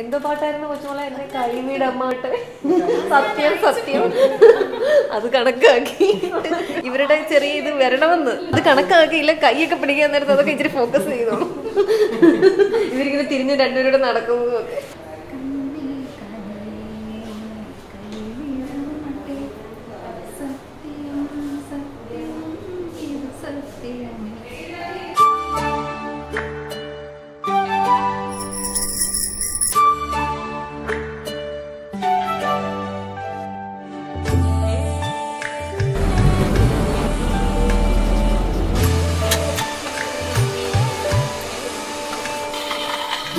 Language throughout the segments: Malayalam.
എന്തോ പാട്ടായിരുന്നു കൊച്ചുമോളെ എന്നെ അമ്മാട്ടെ സത്യം സത്യം അത് കണക്കാക്കി ഇവരുടെ ചെറിയ ഇത് വരണമെന്ന് അത് കണക്കാക്കിയില്ല കൈയൊക്കെ പിടിക്കാൻ നേരത്തെ അതൊക്കെ ഇച്ചിരി ഫോക്കസ് ചെയ്തു ഇവരിങ്ങനെ തിരിഞ്ഞ് രണ്ടുപേരുടെ നടക്കുന്നു സത്യം സത്യം സത്യം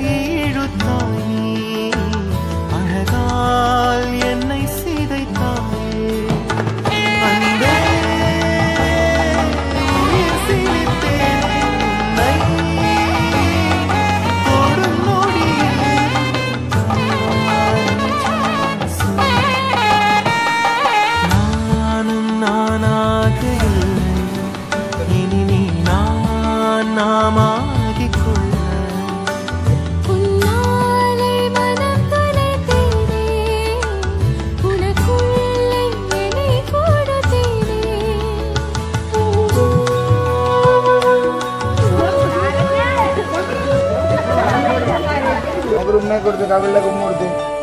一如昨夜。me corté la vela como urte